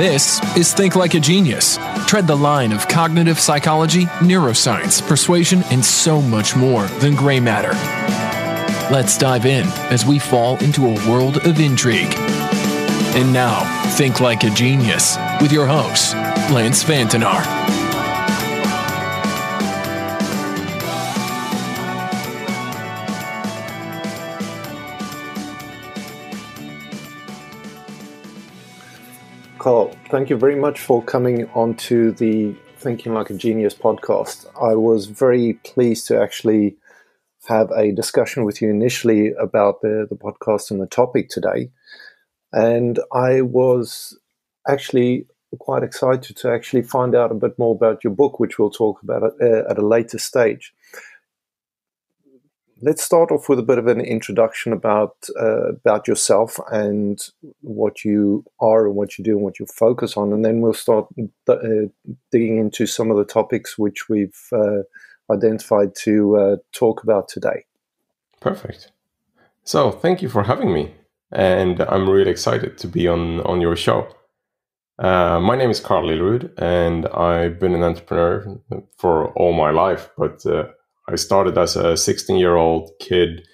This is Think Like a Genius. Tread the line of cognitive psychology, neuroscience, persuasion, and so much more than gray matter. Let's dive in as we fall into a world of intrigue. And now, Think Like a Genius with your host, Lance Vantanar. Thank you very much for coming onto the Thinking Like a Genius podcast. I was very pleased to actually have a discussion with you initially about the, the podcast and the topic today. And I was actually quite excited to actually find out a bit more about your book, which we'll talk about uh, at a later stage let's start off with a bit of an introduction about uh, about yourself and what you are and what you do and what you focus on, and then we'll start uh, digging into some of the topics which we've uh, identified to uh, talk about today. Perfect. So, thank you for having me, and I'm really excited to be on on your show. Uh, my name is Karl Lillrud, and I've been an entrepreneur for all my life, but uh, I started as a 16 year old kid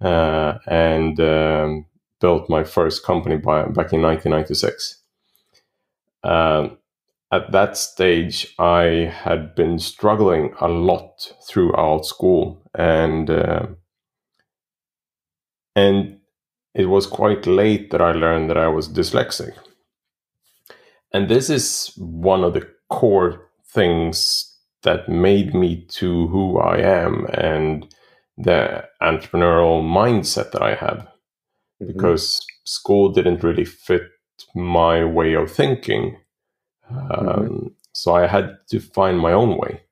uh, and um, built my first company by, back in 1996. Um, at that stage, I had been struggling a lot throughout school, and uh, and it was quite late that I learned that I was dyslexic. And this is one of the core things that made me to who I am and the entrepreneurial mindset that I have. Mm-hmm. Because school didn't really fit my way of thinking. Um, mm-hmm. So I had to find my own way.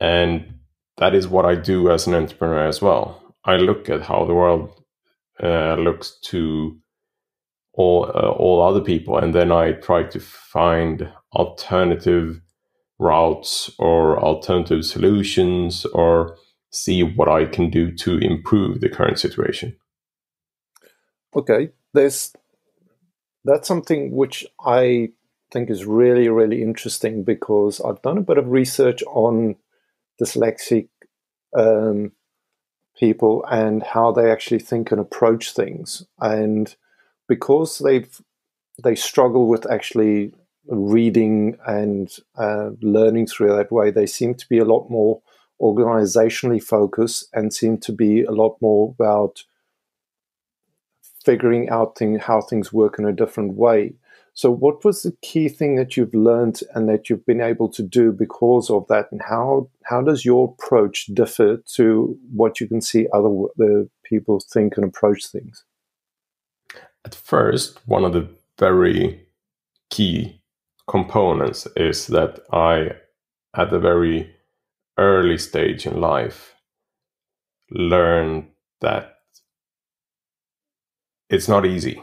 And that is what I do as an entrepreneur as well. I look at how the world uh, looks to all uh, all other people, and then I try to find alternative routes or alternative solutions or see what I can do to improve the current situation. Okay, there's that's something which I think is really really interesting because I've done a bit of research on dyslexic um, people and how they actually think and approach things, and because they've they struggle with actually reading and uh, learning through that way, they seem to be a lot more organizationally focused and seem to be a lot more about figuring out thing, how things work in a different way. So, what was the key thing that you've learned and that you've been able to do because of that? And how how does your approach differ to what you can see other the people think and approach things? At first, one of the very key components is that I, at a very early stage in life, learned that it's not easy.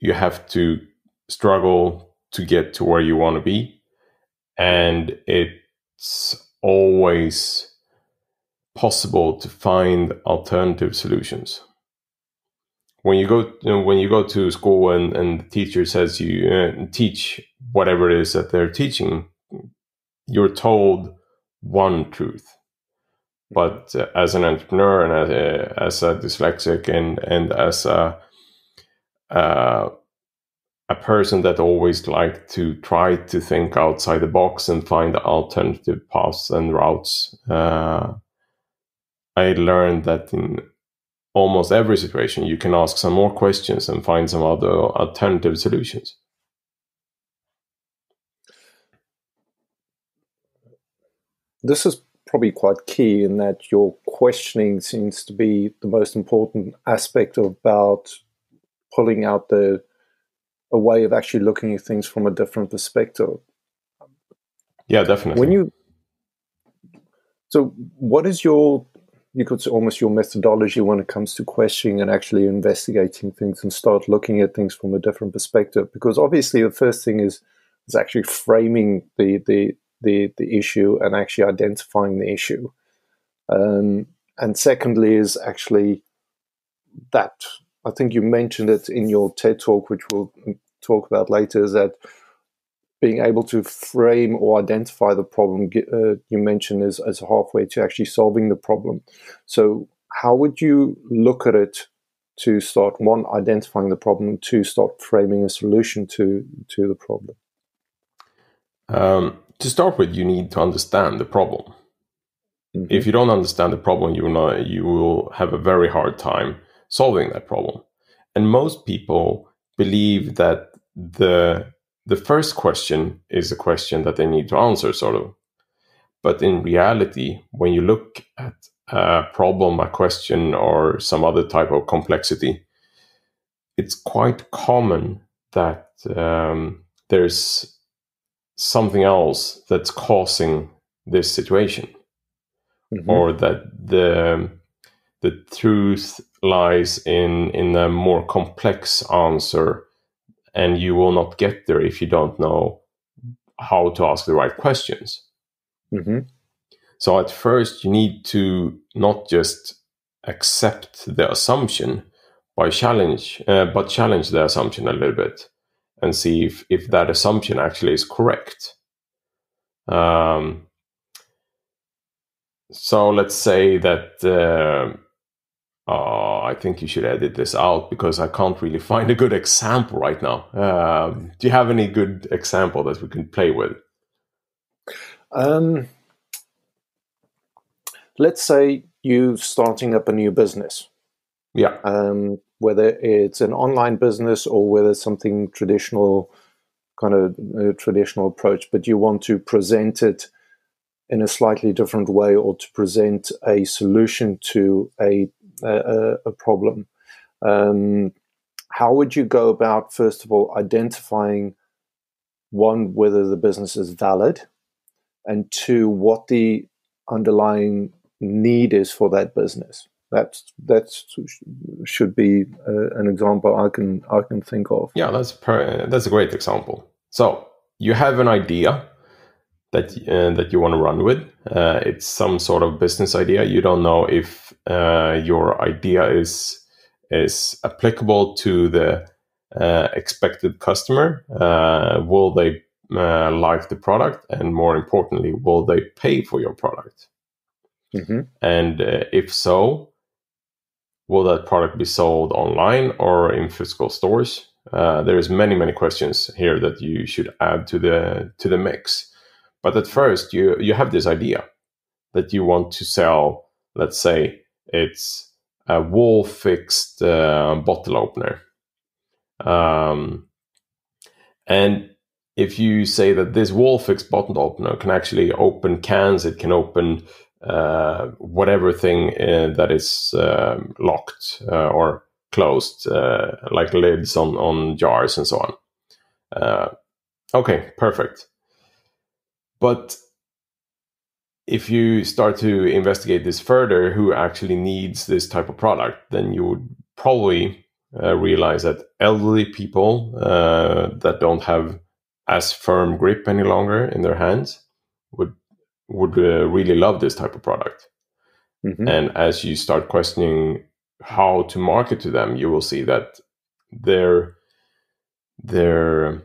You have to struggle to get to where you want to be. And it's always possible to find alternative solutions when you go you know, when you go to school and, and the teacher says you uh, teach whatever it is that they're teaching you're told one truth. But uh, as an entrepreneur and as a, as a dyslexic and and as a uh, a person that always like to try to think outside the box and find alternative paths and routes uh, i learned that in almost every situation, you can ask some more questions and find some other alternative solutions. This is probably quite key in that your questioning seems to be the most important aspect about pulling out the a way of actually looking at things from a different perspective. Yeah, definitely. When you so, what is your you could say almost your methodology when it comes to questioning and actually investigating things and start looking at things from a different perspective. Because obviously, the first thing is is actually framing the the the, the issue and actually identifying the issue. Um, and secondly, is actually that I think you mentioned it in your TED talk, which we'll talk about later is that being able to frame or identify the problem uh, you mentioned is as halfway to actually solving the problem. So, how would you look at it to start one identifying the problem, to start framing a solution to to the problem? Um, to start with, you need to understand the problem. Mm-hmm. If you don't understand the problem, you will you will have a very hard time solving that problem. And most people believe that the the first question is a question that they need to answer, sort of. But in reality, when you look at a problem, a question, or some other type of complexity, it's quite common that um, there's something else that's causing this situation, mm-hmm. or that the the truth lies in in a more complex answer and you will not get there if you don't know how to ask the right questions. Mm-hmm. So at first, you need to not just accept the assumption by challenge, uh, but challenge the assumption a little bit and see if if that assumption actually is correct. Um, so let's say that. Uh, uh, I think you should edit this out because I can't really find a good example right now. Um, do you have any good example that we can play with? Um, let's say you're starting up a new business. Yeah. Um, whether it's an online business or whether it's something traditional, kind of a traditional approach, but you want to present it in a slightly different way or to present a solution to a a, a problem. Um, how would you go about, first of all, identifying one, whether the business is valid, and two, what the underlying need is for that business? That's that's should be uh, an example I can I can think of. Yeah, that's per, that's a great example. So you have an idea that uh, that you want to run with. Uh, it's some sort of business idea. You don't know if uh, your idea is is applicable to the uh, expected customer. Uh, will they uh, like the product, and more importantly, will they pay for your product? Mm-hmm. And if so, will that product be sold online or in physical stores? there's many many questions here that you should add to the to the mix but at first, you you have this idea that you want to sell. Let's say it's a wall fixed uh, bottle opener, um, and if you say that this wall fixed bottle opener can actually open cans, it can open uh, whatever thing uh, that is um, locked uh, or closed, uh, like lids on on jars and so on. Uh, okay, perfect. But if you start to investigate this further, who actually needs this type of product, then you would probably uh, realize that elderly people uh, that don't have as firm grip any longer in their hands would would uh, really love this type of product. Mm-hmm. And as you start questioning how to market to them, you will see that their their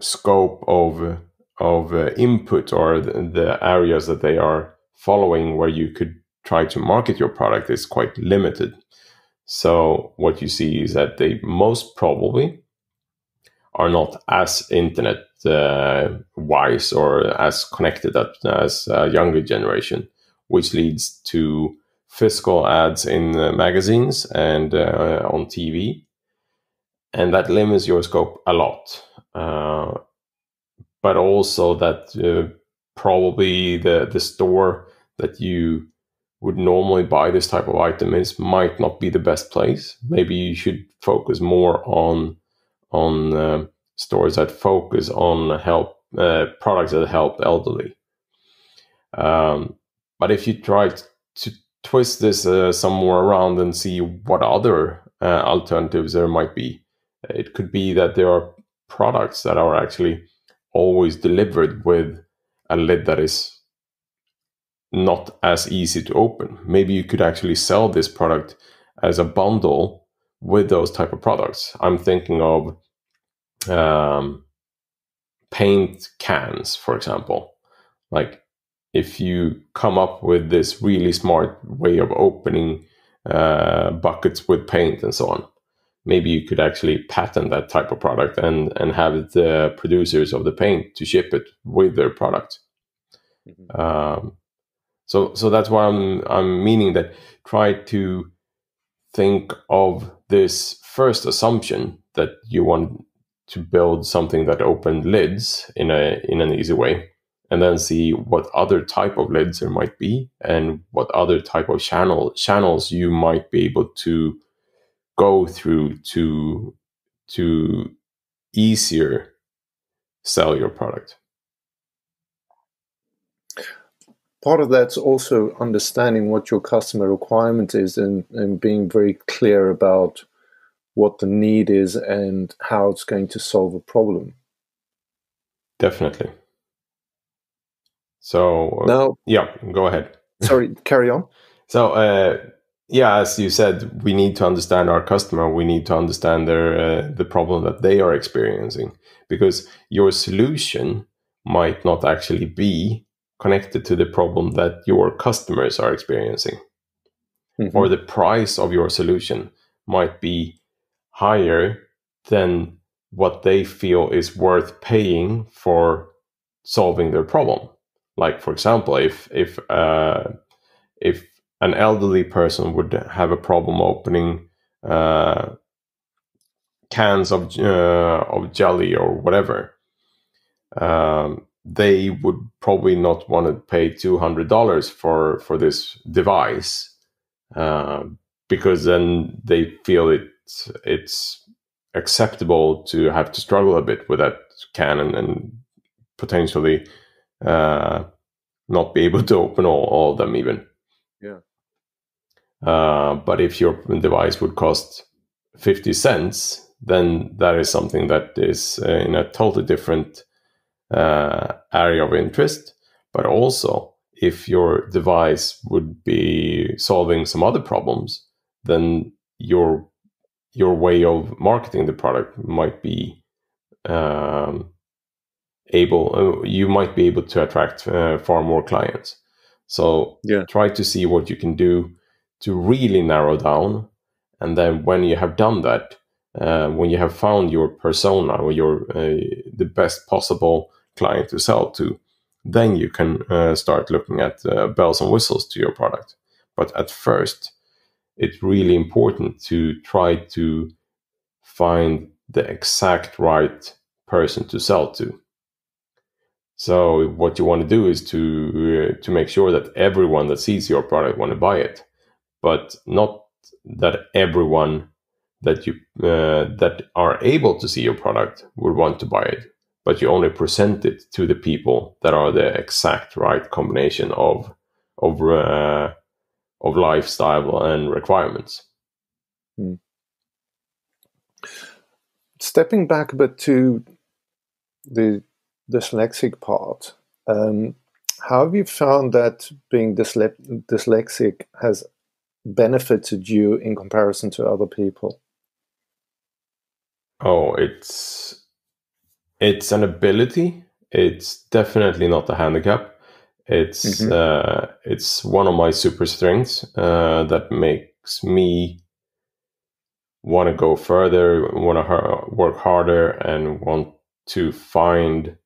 scope of of uh, input or the, the areas that they are following where you could try to market your product is quite limited. So what you see is that they most probably are not as internet uh, wise or as connected as a younger generation, which leads to physical ads in uh, magazines and uh, on TV. And that limits your scope a lot. But also that uh, probably the the store that you would normally buy this type of item is might not be the best place. Maybe you should focus more on on uh, stores that focus on help uh, products that help the elderly. Um, but if you try to twist this uh, some more around and see what other uh, alternatives there might be, it could be that there are products that are actually always delivered with a lid that is not as easy to open. Maybe you could actually sell this product as a bundle with those type of products. I'm thinking of um, paint cans, for example. Like if you come up with this really smart way of opening uh, buckets with paint and so on, maybe you could actually patent that type of product and and have the producers of the paint to ship it with their product. Mm-hmm. Um, so so that's why I'm I'm meaning that try to think of this first assumption that you want to build something that opened lids in a in an easy way and then see what other type of lids there might be and what other type of channel channels you might be able to go through to to easier sell your product part of that's also understanding what your customer requirement is and, and being very clear about what the need is and how it's going to solve a problem. Definitely. So uh, now, yeah, go ahead. sorry, carry on. So, uh, yeah, as you said, we need to understand our customer. We need to understand their uh, the problem that they are experiencing because your solution might not actually be connected to the problem that your customers are experiencing, mm-hmm. or the price of your solution might be higher than what they feel is worth paying for solving their problem. Like for example, if if uh, if an elderly person would have a problem opening uh, cans of uh, of jelly or whatever, um, they would probably not want to pay two hundred dollars for for this device uh, because then they feel it it's acceptable to have to struggle a bit with that can and, and potentially uh, not be able to open all, all of them even. Yeah. Uh, but if your device would cost 50 cents, then that is something that is uh, in a totally different uh, area of interest. But also, if your device would be solving some other problems, then your your way of marketing the product might be um, able uh, you might be able to attract uh, far more clients so yeah. try to see what you can do to really narrow down. And then when you have done that uh, when you have found your persona or your uh, the best possible client to sell to then you can uh, start looking at uh, bells and whistles to your product. But at first it's really important to try to find the exact right person to sell to. So what you want to do is to uh, to make sure that everyone that sees your product want to buy it, but not that everyone that you uh, that are able to see your product would want to buy it, but you only present it to the people that are the exact right combination of of uh, of lifestyle and requirements. Hmm. Stepping back a bit to the dyslexic part, um, how have you found that being dysle- dyslexic has benefited you in comparison to other people? Oh, it's it's an ability. It's definitely not a handicap. It's mm-hmm. uh, it's one of my super strengths uh, that makes me want to go further, want to work harder, and want to find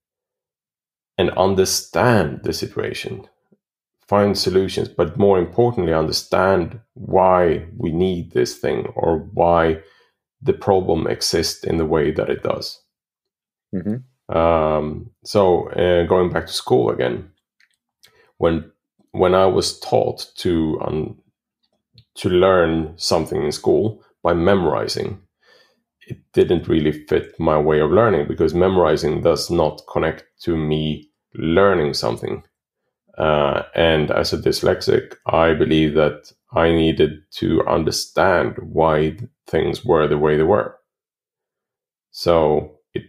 and understand the situation, find solutions, but more importantly, understand why we need this thing or why the problem exists in the way that it does. Mm-hmm. Um, so, uh, going back to school again, when when I was taught to um, to learn something in school by memorizing, it didn't really fit my way of learning because memorizing does not connect to me learning something. Uh, and as a dyslexic, I believe that I needed to understand why things were the way they were. So it,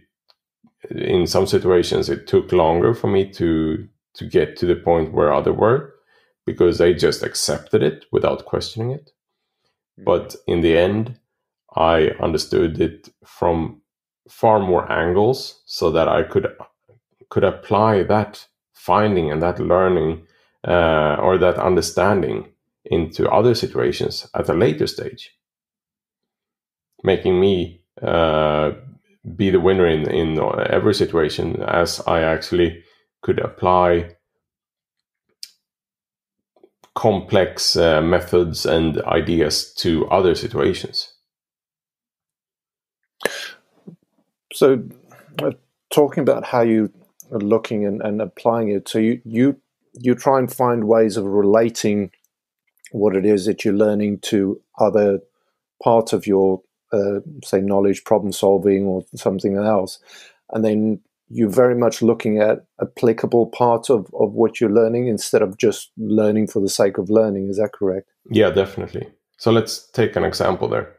in some situations, it took longer for me to to get to the point where other were because I just accepted it without questioning it. Mm-hmm. But in the end, I understood it from far more angles so that I could could apply that finding and that learning uh, or that understanding into other situations at a later stage, making me uh, be the winner in in every situation as I actually could apply complex uh, methods and ideas to other situations. So, uh, talking about how you looking and, and applying it, so you you you try and find ways of relating what it is that you're learning to other parts of your uh, say knowledge problem solving or something else. And then you're very much looking at applicable parts of, of what you're learning instead of just learning for the sake of learning. Is that correct? Yeah definitely. So let's take an example there.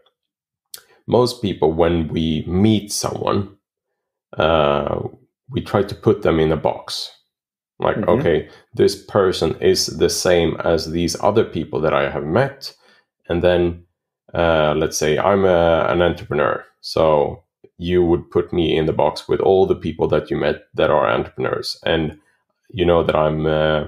Most people when we meet someone uh, we try to put them in a box. Like mm-hmm. okay this person is the same as these other people that i have met. And then uh, let's say i'm a, an entrepreneur. So you would put me in the box with all the people that you met that are entrepreneurs. And you know that i'm uh,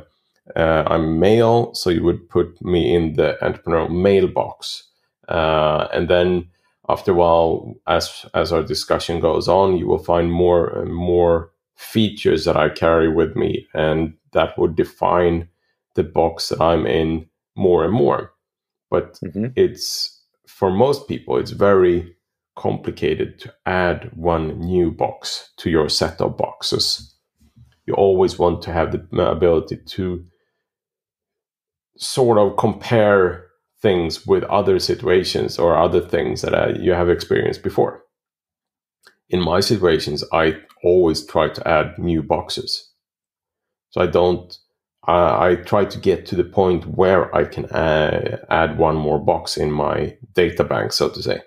uh, i'm male so you would put me in the entrepreneurial male box uh, and then after a while as as our discussion goes on you will find more and more features that i carry with me and that would define the box that i'm in more and more but mm-hmm. it's for most people it's very complicated to add one new box to your set of boxes. You always want to have the ability to sort of compare things with other situations or other things that uh, you have experienced before. In my situations, I always try to add new boxes. So I don't, uh, I try to get to the point where I can uh, add one more box in my data bank, so to say.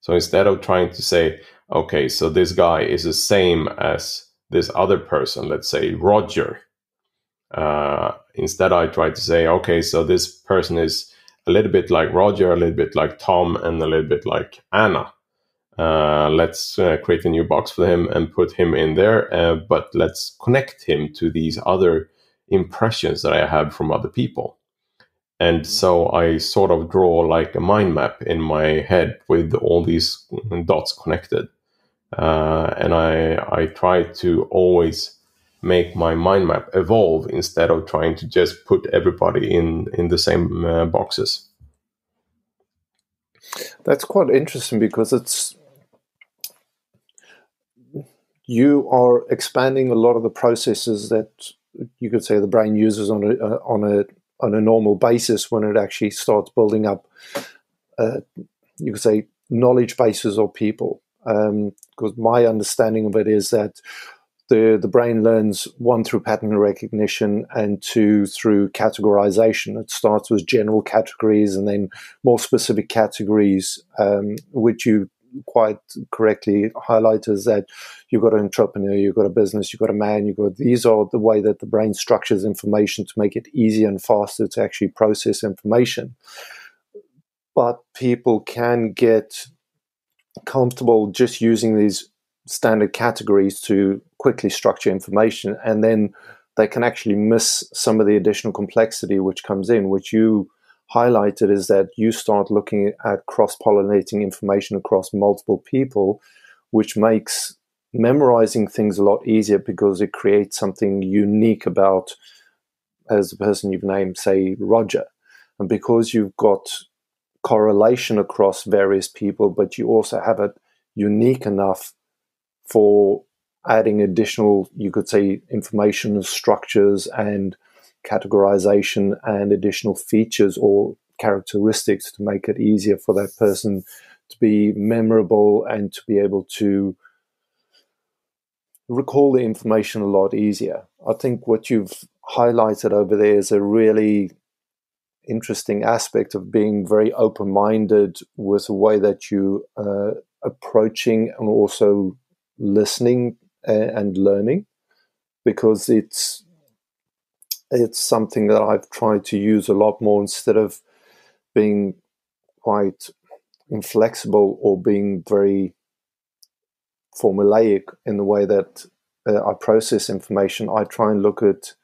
So instead of trying to say, okay, so this guy is the same as this other person, let's say Roger, uh, instead I try to say, okay, so this person is a little bit like Roger, a little bit like Tom, and a little bit like Anna. Uh, let's uh, create a new box for him and put him in there, uh, but let's connect him to these other impressions that I have from other people. And so I sort of draw like a mind map in my head with all these dots connected. Uh, and I, I try to always make my mind map evolve instead of trying to just put everybody in, in the same uh, boxes. That's quite interesting because it's you are expanding a lot of the processes that you could say the brain uses on a uh, on a on a normal basis when it actually starts building up, uh, you could say, knowledge bases of people. Because um, my understanding of it is that the, the brain learns one through pattern recognition and two through categorization. It starts with general categories and then more specific categories, um, which you quite correctly highlight is that you've got an entrepreneur, you've got a business, you've got a man, you've got these are the way that the brain structures information to make it easier and faster to actually process information. But people can get comfortable just using these standard categories to quickly structure information and then they can actually miss some of the additional complexity which comes in, which you highlighted is that you start looking at cross pollinating information across multiple people, which makes memorizing things a lot easier because it creates something unique about, as the person you've named, say, Roger. And because you've got correlation across various people, but you also have it unique enough for adding additional, you could say, information structures and categorization and additional features or characteristics to make it easier for that person to be memorable and to be able to recall the information a lot easier. I think what you've highlighted over there is a really interesting aspect of being very open minded with the way that you uh, approaching and also listening and learning because it's it's something that I've tried to use a lot more instead of being quite inflexible or being very formulaic in the way that uh, I process information. I try and look at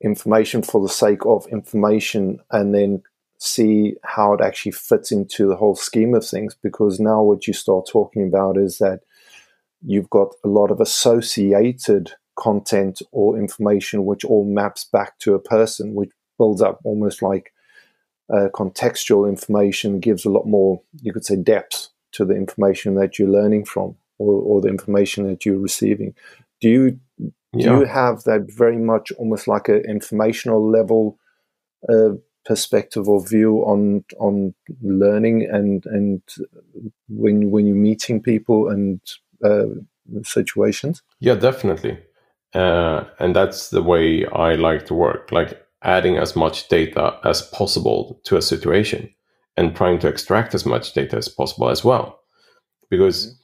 information for the sake of information and then see how it actually fits into the whole scheme of things. Because now what you start talking about is that you've got a lot of associated content or information which all maps back to a person, which builds up almost like uh, contextual information, gives a lot more, you could say, depth to the information that you're learning from or, or the information that you're receiving. Do you do yeah. you have that very much almost like an informational level uh, perspective or view on on learning and and when when you're meeting people and uh, situations? Yeah, definitely. Uh, and that's the way I like to work. Like adding as much data as possible to a situation and trying to extract as much data as possible as well. Because,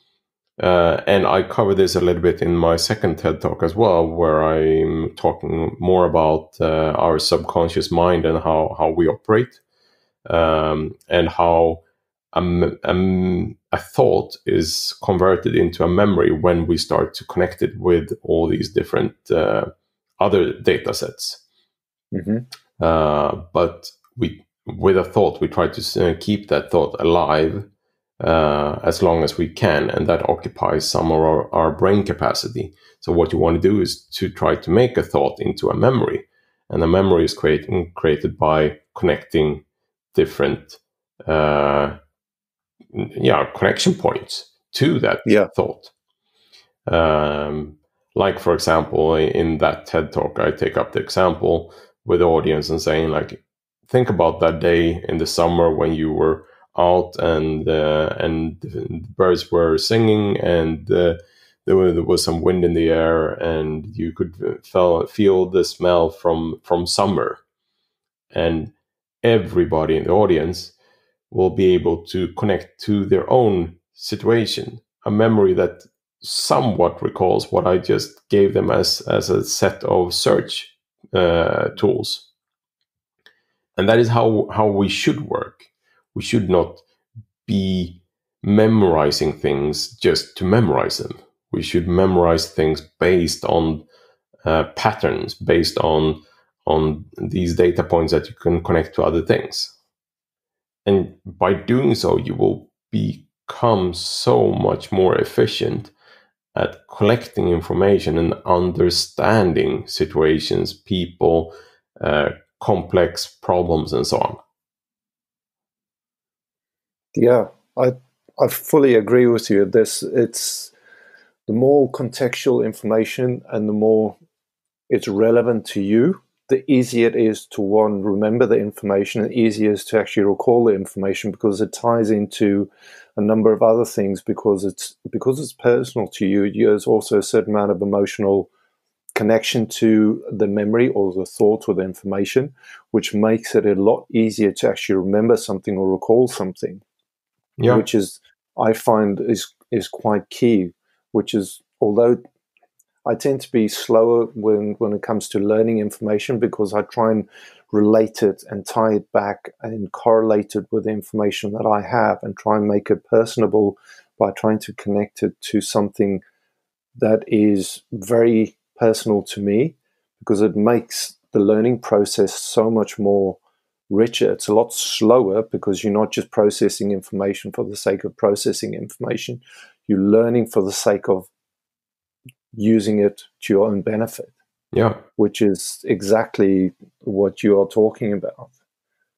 mm-hmm. uh, and I cover this a little bit in my second TED talk as well, where I'm talking more about uh, our subconscious mind and how, how we operate um, and how a, a, a thought is converted into a memory when we start to connect it with all these different uh, other data sets. Mm-hmm. Uh, but we, with a thought, we try to uh, keep that thought alive uh, as long as we can, and that occupies some of our, our brain capacity. So what you want to do is to try to make a thought into a memory, and a memory is creating, created by connecting different uh, yeah connection points to that yeah. thought. Um, like for example, in that TED talk, I take up the example with the audience and saying like, think about that day in the summer when you were out and uh, and birds were singing and uh, there, were, there was some wind in the air and you could feel feel the smell from from summer and everybody in the audience will be able to connect to their own situation, a memory that somewhat recalls what I just gave them as, as a set of search uh, tools. And that is how, how we should work. We should not be memorizing things just to memorize them. We should memorize things based on uh, patterns, based on on these data points that you can connect to other things. And by doing so, you will become so much more efficient at collecting information and understanding situations, people, uh, complex problems, and so on. Yeah, I I fully agree with you. This it's the more contextual information and the more it's relevant to you, the easier it is to one remember the information the easier it is to actually recall the information because it ties into a number of other things because it's because it's personal to you there's also a certain amount of emotional connection to the memory or the thought or the information which makes it a lot easier to actually remember something or recall something yeah. which is i find is is quite key which is although I tend to be slower when, when it comes to learning information because I try and relate it and tie it back and correlate it with the information that I have and try and make it personable by trying to connect it to something that is very personal to me because it makes the learning process so much more richer. It's a lot slower because you're not just processing information for the sake of processing information. You're learning for the sake of using it to your own benefit. Yeah. Which is exactly what you are talking about.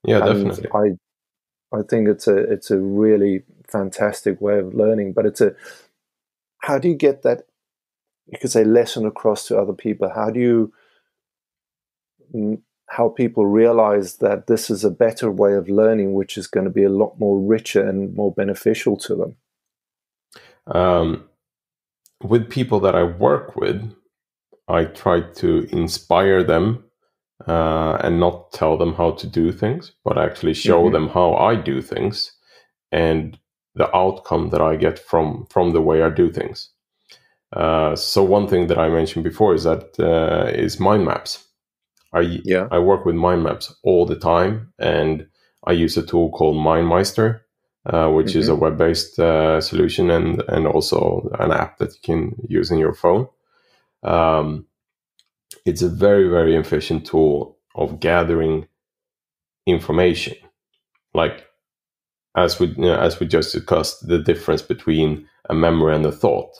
Yeah, and definitely. I I think it's a it's a really fantastic way of learning, but it's a how do you get that you could say lesson across to other people? How do you how people realize that this is a better way of learning, which is going to be a lot more richer and more beneficial to them? Um, with people that I work with, I try to inspire them uh, and not tell them how to do things, but actually show mm-hmm. them how I do things and the outcome that I get from from the way I do things. Uh, so one thing that I mentioned before is that uh, is mind maps. I yeah. I work with mind maps all the time, and I use a tool called MindMeister uh, which mm-hmm. is a mm-hmm. web-based uh, solution and and also an app that you can use in your phone. Um, it's a very very efficient tool of gathering information, like as we you know, as we just discussed the difference between a memory and a thought.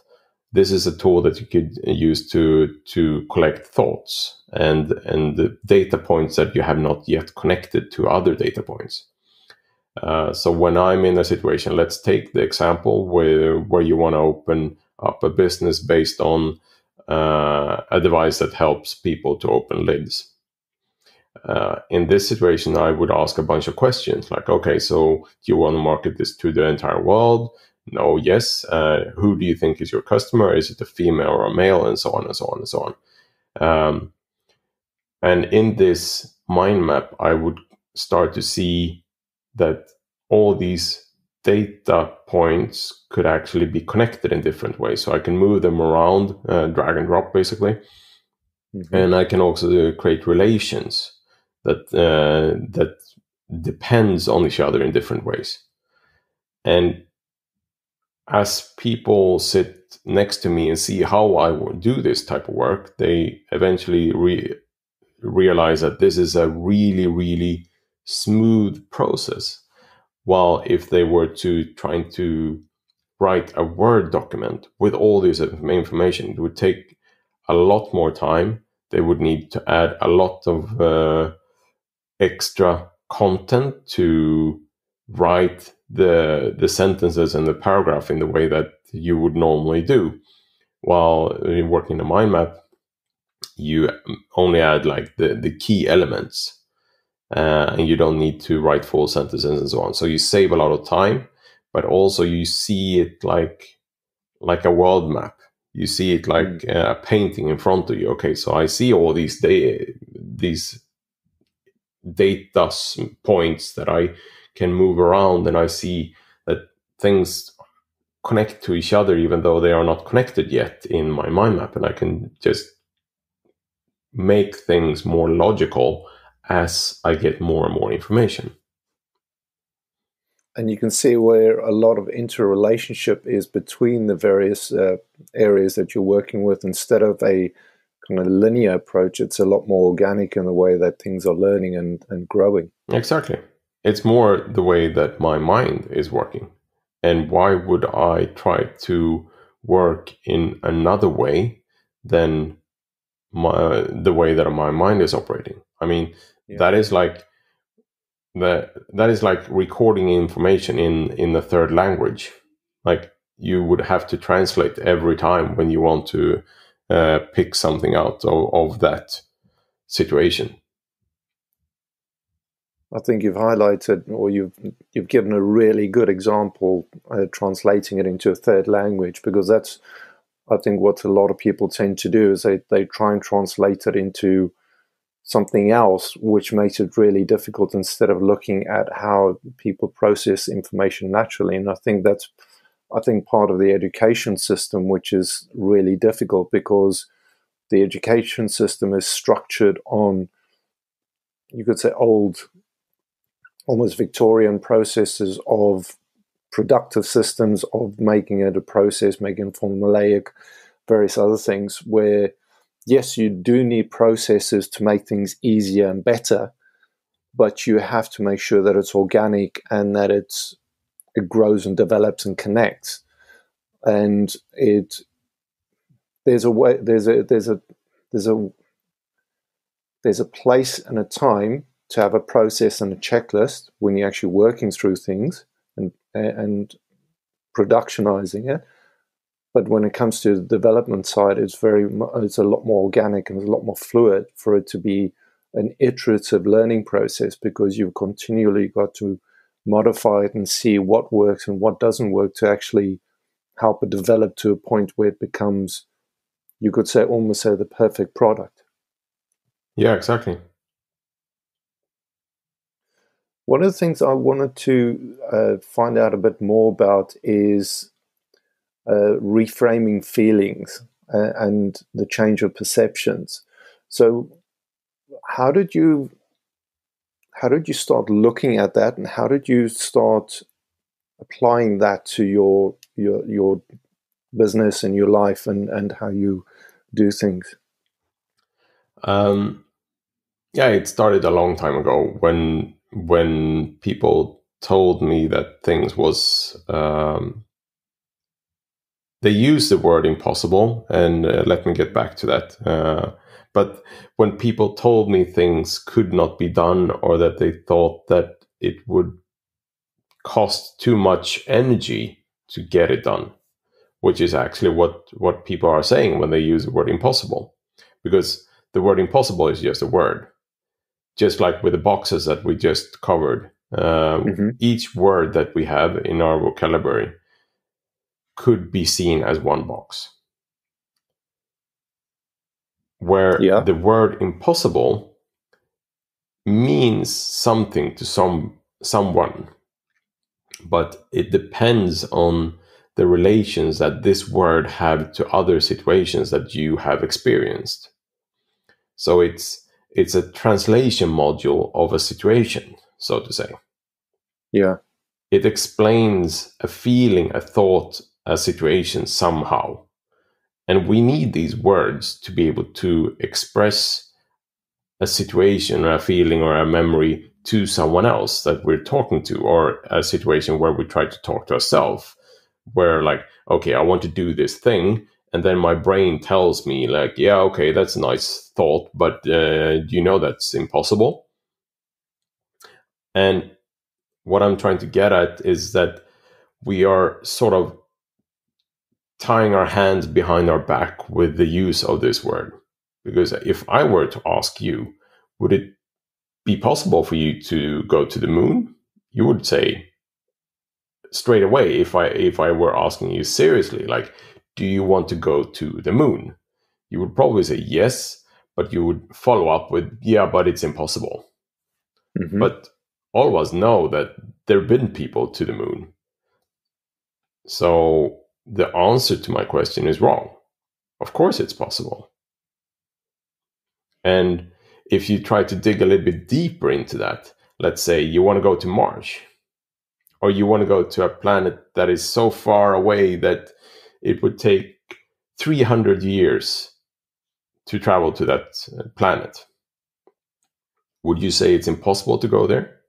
This is a tool that you could use to to collect thoughts and and the data points that you have not yet connected to other data points. Uh, so when I'm in a situation, let's take the example where where you want to open up a business based on uh, a device that helps people to open lids. Uh, in this situation, I would ask a bunch of questions like, okay, so do you want to market this to the entire world? No, yes. Uh, who do you think is your customer? Is it a female or a male? And so on and so on and so on. Um, and in this mind map, I would start to see that all these data points could actually be connected in different ways. So I can move them around, uh, drag and drop basically. Mm-hmm. And I can also create relations that uh, that depends on each other in different ways. And as people sit next to me and see how I do this type of work, they eventually re- realize that this is a really, really smooth process. While if they were to trying to write a Word document with all this information, it would take a lot more time. They would need to add a lot of uh, extra content to write the the sentences and the paragraph in the way that you would normally do. While working a mind map, you only add like the, the key elements uh, and you don't need to write full sentences and so on. So you save a lot of time, but also you see it like like a world map. You see it like mm. a painting in front of you. Okay, so I see all these da- these data points that I can move around, and I see that things connect to each other even though they are not connected yet in my mind map, and I can just make things more logical as I get more and more information. And you can see where a lot of interrelationship is between the various uh, areas that you're working with. Instead of a kind of linear approach, it's a lot more organic in the way that things are learning and, and growing. Exactly. It's more the way that my mind is working. And why would I try to work in another way than my, the way that my mind is operating? I mean, yeah. that is like that that is like recording information in in the third language like you would have to translate every time when you want to uh, pick something out of, of that situation I think you've highlighted or you've you've given a really good example uh, translating it into a third language because that's I think what a lot of people tend to do is they, they try and translate it into something else, which makes it really difficult instead of looking at how people process information naturally. And I think that's, I think, part of the education system, which is really difficult because the education system is structured on, you could say, old, almost Victorian processes of productive systems of making it a process, making it formulaic, various other things where yes, you do need processes to make things easier and better, but you have to make sure that it's organic and that it's it grows and develops and connects. And it there's a way there's a there's a there's a there's a place and a time to have a process and a checklist when you're actually working through things and and productionizing it but when it comes to the development side, it's very it's a lot more organic and a lot more fluid for it to be an iterative learning process because you've continually got to modify it and see what works and what doesn't work to actually help it develop to a point where it becomes, you could say, almost say the perfect product. Yeah, exactly. One of the things I wanted to uh, find out a bit more about is uh, reframing feelings uh, and the change of perceptions. So, how did you how did you start looking at that, and how did you start applying that to your your your business and your life and and how you do things? Um, yeah, it started a long time ago when when people told me that things was um, they use the word impossible, and uh, let me get back to that. Uh, but when people told me things could not be done, or that they thought that it would cost too much energy to get it done, which is actually what what people are saying when they use the word impossible, because the word impossible is just a word, just like with the boxes that we just covered. Um, mm-hmm. Each word that we have in our vocabulary could be seen as one box. Where yeah. the word impossible means something to some someone but it depends on the relations that this word have to other situations that you have experienced. So it's it's a translation module of a situation so to say. Yeah. It explains a feeling a thought a situation somehow and we need these words to be able to express a situation or a feeling or a memory to someone else that we're talking to, or a situation where we try to talk to ourselves, where, like, okay, I want to do this thing. And then my brain tells me, like, yeah, okay, that's a nice thought, but uh, you know that's impossible? And what I'm trying to get at is that we are sort of tying our hands behind our back with the use of this word. Because if I were to ask you, would it be possible for you to go to the moon? You would say straight away if I if I were asking you seriously, like, do you want to go to the moon? You would probably say yes, but you would follow up with, yeah, but it's impossible. Mm-hmm. But all of us know that there have been people to the moon. So the answer to my question is wrong. Of course, it's possible. And if you try to dig a little bit deeper into that, let's say you want to go to Mars, or you want to go to a planet that is so far away that it would take 300 years to travel to that uh, planet. Would you say it's impossible to go there?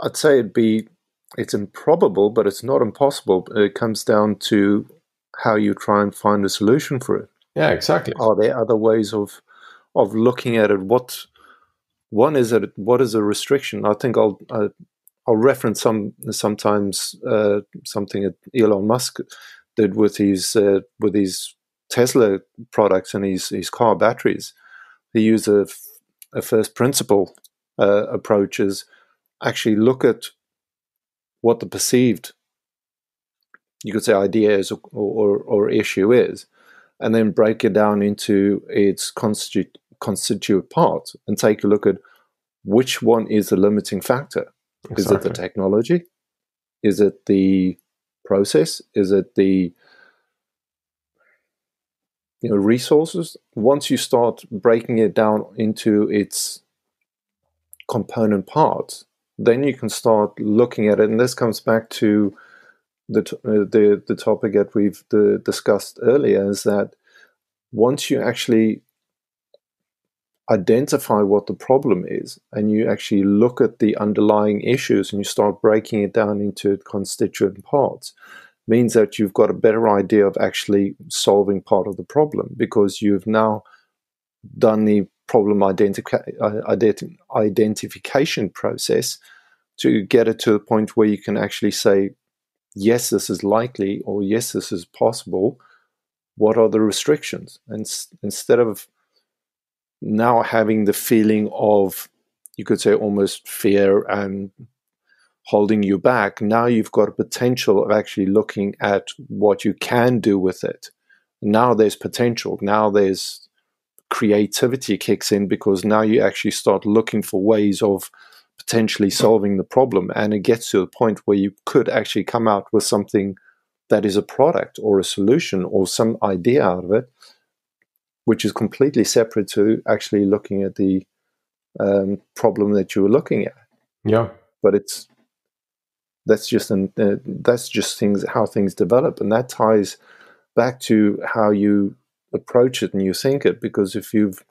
I'd say it'd be it's improbable, but it's not impossible. It comes down to how you try and find a solution for it. Yeah, exactly. Are there other ways of of looking at it? What one is it? What is a restriction? I think I'll uh, I'll reference some sometimes uh, something that Elon Musk did with his uh, with his Tesla products and his his car batteries. He used a, a first principle uh, approach is actually look at what the perceived, you could say, idea is or, or, or issue is, and then break it down into its constitute, constituent parts and take a look at which one is the limiting factor. Exactly. Is it the technology? Is it the process? Is it the you know resources? Once you start breaking it down into its component parts, then you can start looking at it. And this comes back to the uh, the, the topic that we've the, discussed earlier is that once you actually identify what the problem is and you actually look at the underlying issues and you start breaking it down into constituent parts means that you've got a better idea of actually solving part of the problem because you've now done the problem uh, ident- identification process to get it to the point where you can actually say, yes, this is likely, or yes, this is possible. What are the restrictions? And s- instead of now having the feeling of, you could say, almost fear and holding you back, now you've got a potential of actually looking at what you can do with it. Now there's potential. Now there's creativity kicks in because now you actually start looking for ways of potentially solving the problem. And it gets to a point where you could actually come out with something that is a product or a solution or some idea out of it which is completely separate to actually looking at the um, problem that you were looking at. Yeah. But it's that's just an uh, that's just things how things develop, and that ties back to how you approach it and you think it. Because if you've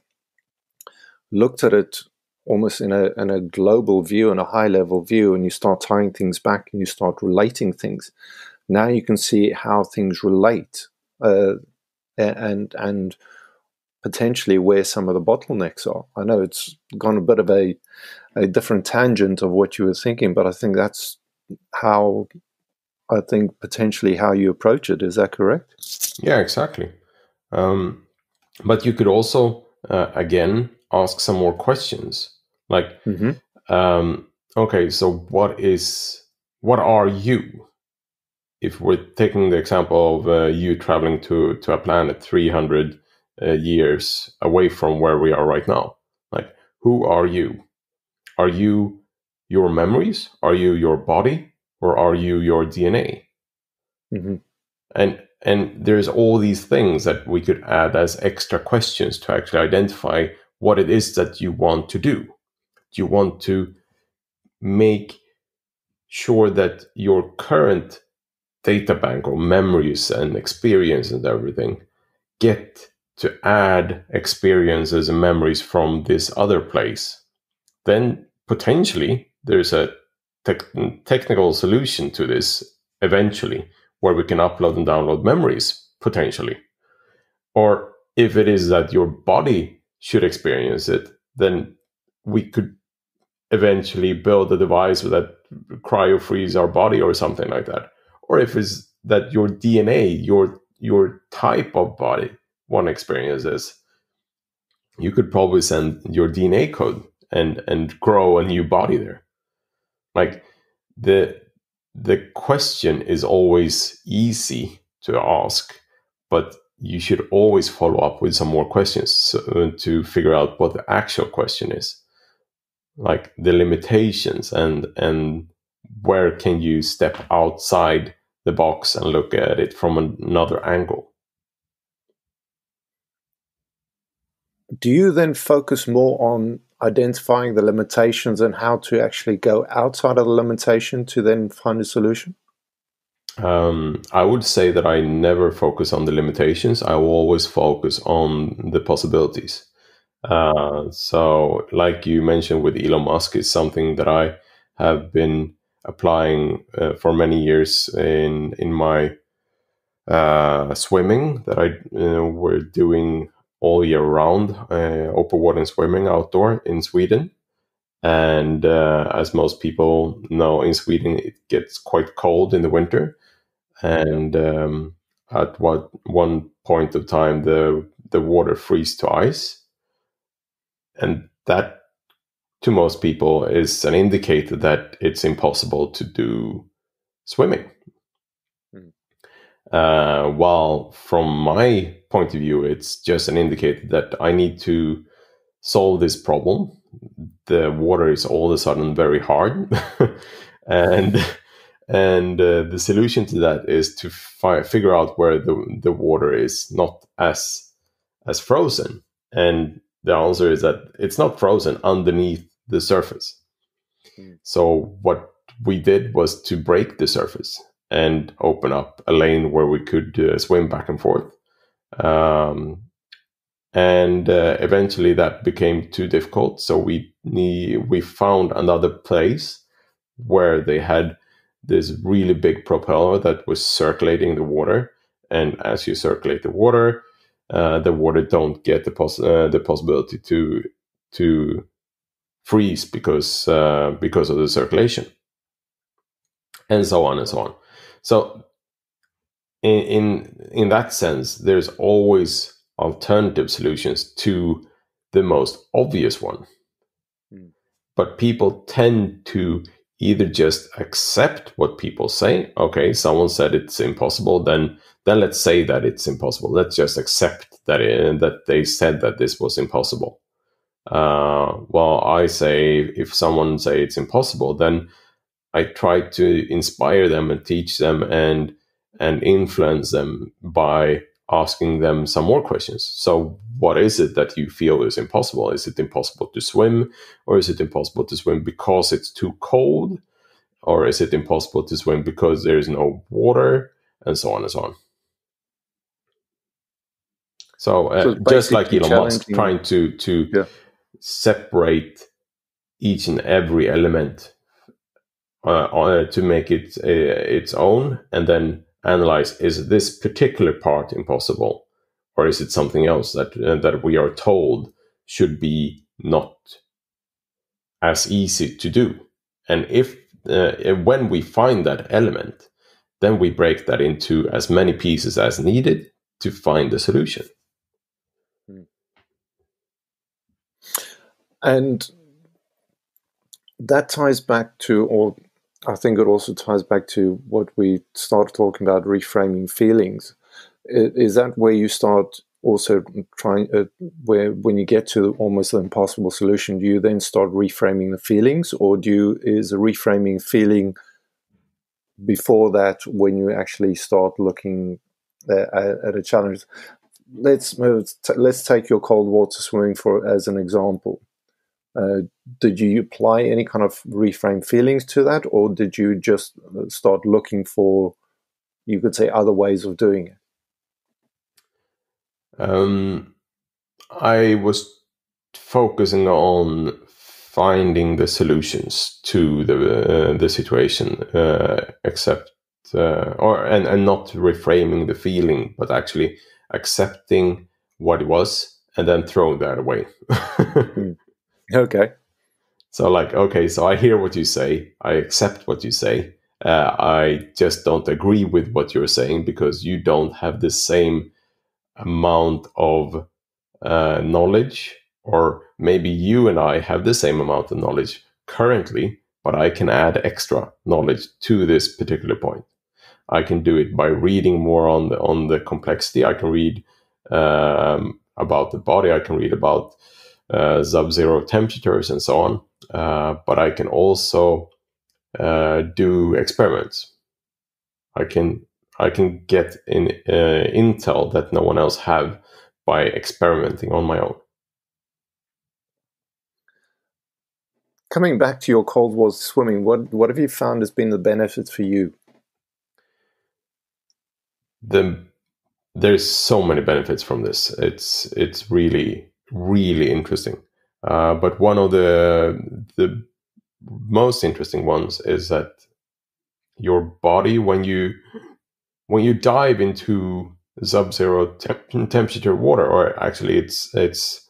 looked at it almost in a in a global view and a high level view, and you start tying things back and you start relating things, now you can see how things relate, uh, and and potentially where some of the bottlenecks are. I know it's gone a bit of a a different tangent of what you were thinking, but I think that's how I think potentially how you approach it. Is that correct? Yeah, exactly. Um, but you could also uh, again ask some more questions, like, mm-hmm. um, okay, so what is what are you? If we're taking the example of uh, you traveling to to a planet three hundred uh, years away from where we are right now, like, who are you? Are you your memories? Are you your body? Or are you your DNA? Mm-hmm. And and there's all these things that we could add as extra questions to actually identify what it is that you want to do. Do you want to make sure that your current data bank or memories and experience and everything get to add experiences and memories from this other place. Then potentially there's a te- technical solution to this eventually where we can upload and download memories potentially. Or if it is that your body should experience it then we could eventually build a device that cryo freeze our body or something like that. Or if it's that your dna your your type of body one experiences you could probably send your dna code and and grow a new body there. Like the the question is always easy to ask but you should always follow up with some more questions uh, to figure out what the actual question is. Like the limitations and and where can you step outside the box and look at it from another angle. Do you then focus more on identifying the limitations and how to actually go outside of the limitation to then find a solution? Um, I would say that I never focus on the limitations. I always focus on the possibilities. Uh, so, like you mentioned with Elon Musk, is something that I have been applying uh, for many years in in my uh, swimming that I uh, were doing all year round, uh, open water and swimming outdoor in Sweden. And uh, as most people know, in Sweden it gets quite cold in the winter. And um, at what one point of time, the the water freezes to ice, and that to most people is an indicator that it's impossible to do swimming. Mm. Uh, while from my point of view, it's just an indicator that I need to solve this problem. The water is all of a sudden very hard, and and uh, the solution to that is to fi- figure out where the the water is not as as frozen. And the answer is that it's not frozen underneath the surface. Mm. So what we did was to break the surface and open up a lane where we could uh, swim back and forth um, and uh, eventually that became too difficult. So we we found another place where they had this really big propeller that was circulating the water. And as you circulate the water, uh, the water don't get the uh, the possibility to to freeze because uh, because of the circulation, and so on and so on. So in, in in that sense, there's always alternative solutions to the most obvious one. Mm. But people tend to either just accept what people say. Okay, someone said it's impossible, then then let's say that it's impossible. Let's just accept that it, that they said that this was impossible. Uh, well, I say if someone say it's impossible, then I try to inspire them and teach them and and influence them by asking them some more questions. So, what is it that you feel is impossible? Is it impossible to swim, or is it impossible to swim because it's too cold, or is it impossible to swim because there is no water, and so on and so on. So, uh, so just like Elon Musk trying to to yeah. separate each and every element uh, uh, to make it uh, its own, and then analyze: is this particular part impossible, or is it something else that uh, that we are told should be not as easy to do? And if uh, when we find that element, then we break that into as many pieces as needed to find the solution. And that ties back to, or I think it also ties back to what we started talking about reframing feelings. Is that where you start also trying, uh, where when you get to almost an impossible solution, do you then start reframing the feelings, or do you, is a reframing feeling before that when you actually start looking at, at a challenge? Let's let's take your cold water swimming for as an example uh, did you apply any kind of reframe feelings to that, or did you just uh, start looking for, you could say, other ways of doing it? Um, I was focusing on finding the solutions to the uh, the situation, uh, except uh, or and and not reframing the feeling, but actually accepting what it was and then throwing that away. Hmm. Okay. So, like, okay, so I hear what you say, I accept what you say. Uh, I just don't agree with what you're saying because you don't have the same amount of uh, knowledge, or maybe you and I have the same amount of knowledge currently, but I can add extra knowledge to this particular point. I can do it by reading more on the on the complexity. I can read um, about the body. I can read about uh, sub-zero temperatures and so on. Uh, but I can also uh, do experiments. I can I can get in intel that no one else have by experimenting on my own. Coming back to your cold water swimming, what what have you found has been the benefits for you? The there's so many benefits from this. It's it's really really interesting. Uh, but one of the the most interesting ones is that your body when you when you dive into sub-zero temp- temperature water, or actually it's it's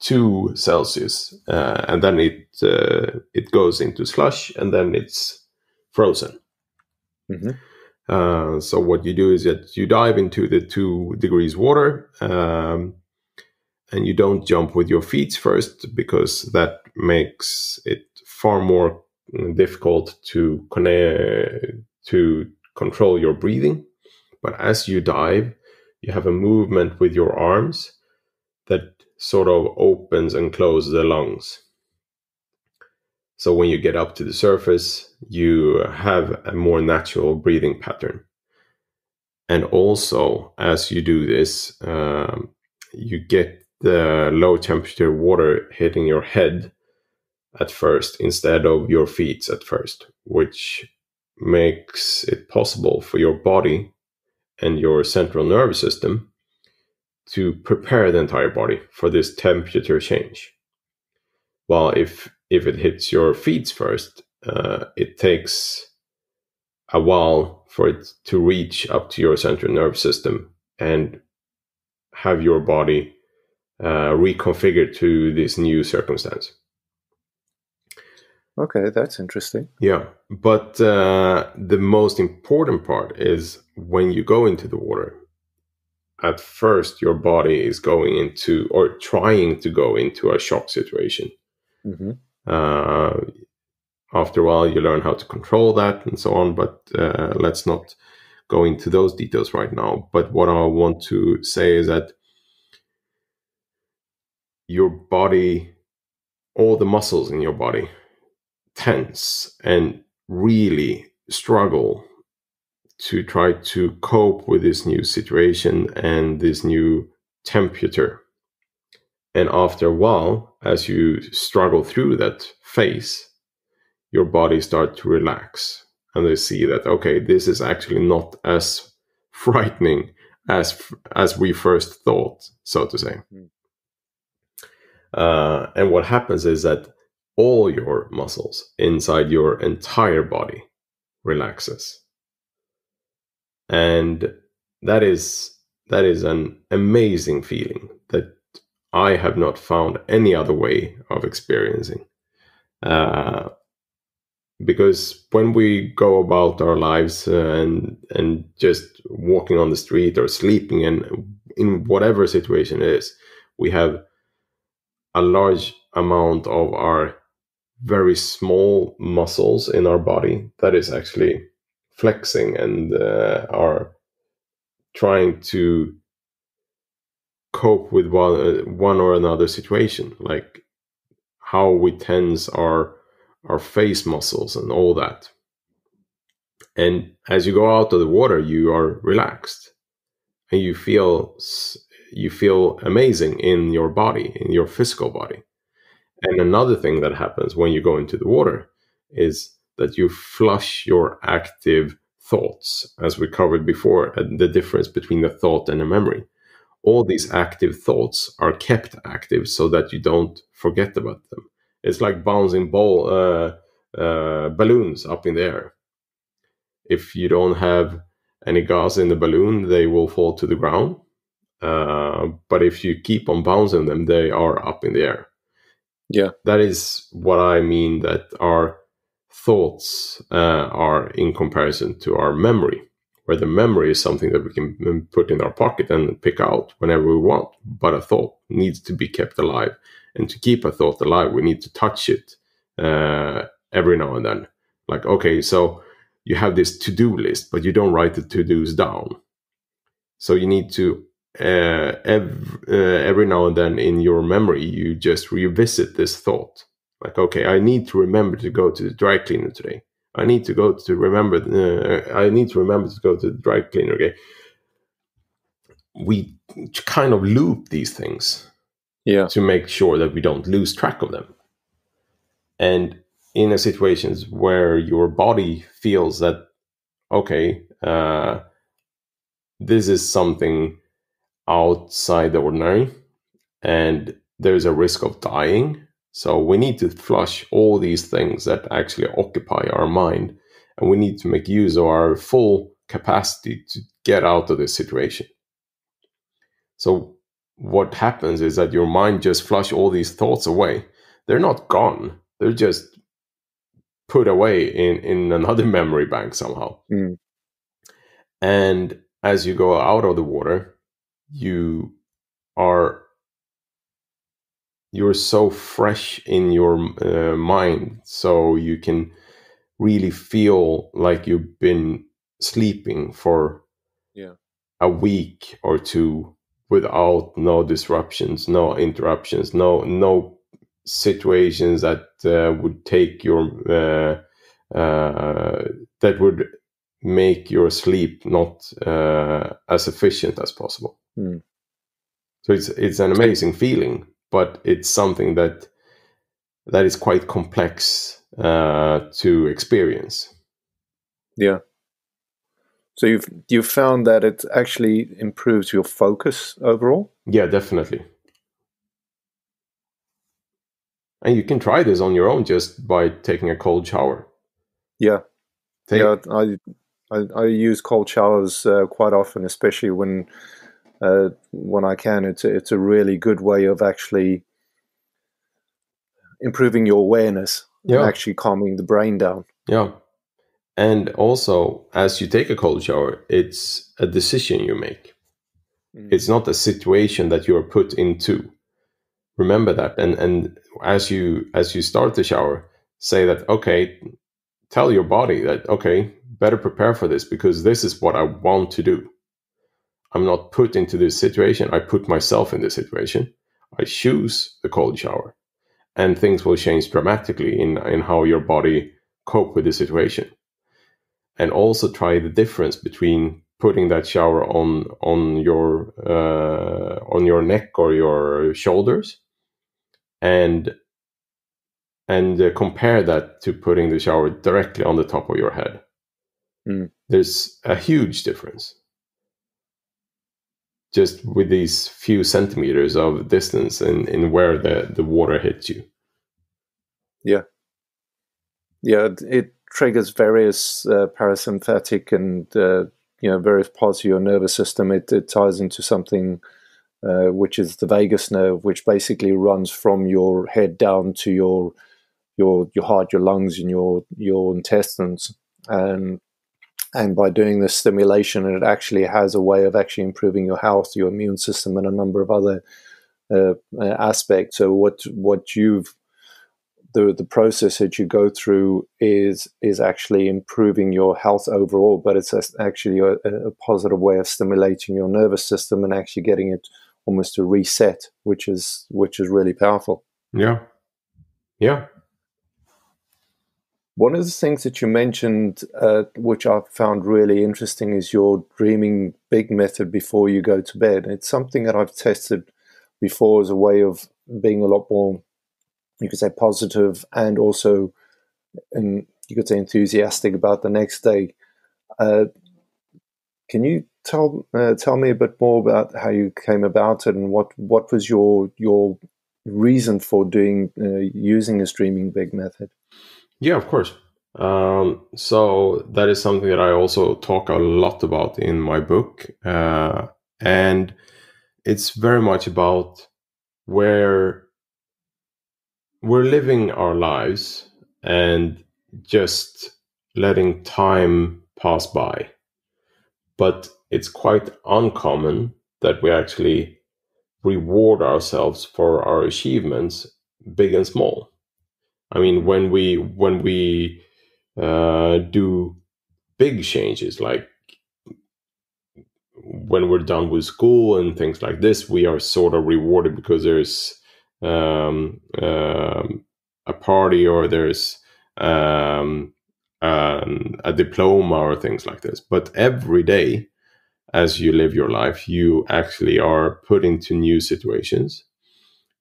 two Celsius, uh, and then it uh, it goes into slush, and then it's frozen. Mm-hmm. Uh, so what you do is that you dive into the two degrees water. Um, and you don't jump with your feet first because that makes it far more difficult to connect, to control your breathing. But as you dive, you have a movement with your arms that sort of opens and closes the lungs. So when you get up to the surface, you have a more natural breathing pattern. And also, as you do this, um, you get the low temperature water hitting your head at first instead of your feet at first, which makes it possible for your body and your central nervous system to prepare the entire body for this temperature change. While if if it hits your feet first, uh, it takes a while for it to reach up to your central nervous system and have your body reconfigured to this new circumstance. Okay, that's interesting. Yeah, but uh, the most important part is when you go into the water. At first, your body is going into or trying to go into a shock situation. Mm-hmm. Uh, after a while, you learn how to control that and so on. But uh, let's not go into those details right now. But what I want to say is that your body, all the muscles in your body tense and really struggle to try to cope with this new situation and this new temperature. And after a while, as you struggle through that phase, your body start to relax and they see that okay, this is actually not as frightening as as we first thought, so to say. Mm. Uh, and what happens is that all your muscles inside your entire body relaxes. And that is that is an amazing feeling that i have not found any other way of experiencing. Uh, because when we go about our lives uh, and and just walking on the street or sleeping and in whatever situation it is we have a large amount of our very small muscles in our body that is actually flexing and uh, are trying to cope with one, uh, one or another situation like how we tense our our face muscles and all that. And as you go out of the water you are relaxed and you feel you feel amazing in your body in your physical body and another thing that happens when you go into the water is that you flush your active thoughts, as we covered before, the difference between a thought and a memory. All these active thoughts are kept active so that you don't forget about them. It's like bouncing ball uh, uh, balloons up in the air. If you don't have any gas in the balloon, they will fall to the ground. Uh, but if you keep on bouncing them, they are up in the air. Yeah. That is what I mean that our thoughts uh, are in comparison to our memory, where the memory is something that we can um, put in our pocket and pick out whenever we want. But a thought needs to be kept alive. And to keep a thought alive, we need to touch it uh, every now and then. Like, okay, so you have this to do list, but you don't write the to dos down. So you need to uh, every, uh, every now and then in your memory, you just revisit this thought. Like, okay, I need to remember to go to the dry cleaner today. I need to go to remember. Uh, I need to remember to go to the dry cleaner. Okay, we kind of loop these things, yeah, to make sure that we don't lose track of them. And in a situations where your body feels that, okay, uh, this is something outside the ordinary and there's a risk of dying. So we need to flush all these things that actually occupy our mind and we need to make use of our full capacity to get out of this situation. So what happens is that your mind just flush all these thoughts away. They're not gone. They're just put away in, in another memory bank somehow. Mm. And as you go out of the water, you are you're so fresh in your uh, mind so you can really feel like you've been sleeping for yeah. a week or two without no disruptions no interruptions no no situations that uh, would take your uh, uh that would make your sleep not uh, as efficient as possible. Mm. So it's it's an amazing feeling, but it's something that that is quite complex uh, to experience. Yeah. So you've you've found that it actually improves your focus overall. Yeah, definitely. And you can try this on your own just by taking a cold shower. Yeah. Take, yeah, I I, I use cold showers uh, quite often, especially when uh, when I can. It's a, it's a really good way of actually improving your awareness yeah. and actually calming the brain down. Yeah. And also, as you take a cold shower, it's a decision you make. Mm. It's not a situation that you are put into. Remember that. And and as you as you start the shower, say that okay, tell your body that okay, better prepare for this because this is what I want to do. I'm not put into this situation. I put myself in this situation. I choose the cold shower and things will change dramatically in, in how your body cope with the situation. and also try the difference between putting that shower on on your uh, on your neck or your shoulders and and uh, compare that to putting the shower directly on the top of your head Mm. there's a huge difference just with these few centimeters of distance in, in where the, the water hits you Yeah, it, it triggers various uh, parasympathetic and uh, you know various parts of your nervous system. It, it ties into something uh, which is the vagus nerve, which basically runs from your head down to your your your heart, your lungs, and your your intestines. And and by doing this stimulation, it actually has a way of actually improving your health, your immune system, and a number of other uh, uh, aspects. So what what you've the the process that you go through is is actually improving your health overall, but it's actually a, a positive way of stimulating your nervous system and actually getting it almost to reset, which is which is really powerful. yeah yeah One of the things that you mentioned, uh, which I found really interesting, is your dreaming big method before you go to bed. It's something that I've tested before as a way of being a lot more, you could say, positive and also, and you could say, enthusiastic about the next day. Uh, can you tell uh, tell me a bit more about how you came about it and what what was your your reason for doing uh, using this dreaming big method? Yeah, of course. Um, so that is something that I also talk a lot about in my book, uh, and it's very much about where we're living our lives and just letting time pass by. But it's quite uncommon that we actually reward ourselves for our achievements, big and small. I mean, when we when we uh, do big changes, like when we're done with school and things like this, we are sort of rewarded because there's um, um, a party or there's um, um, a diploma or things like this. But every day, as you live your life, you actually are put into new situations.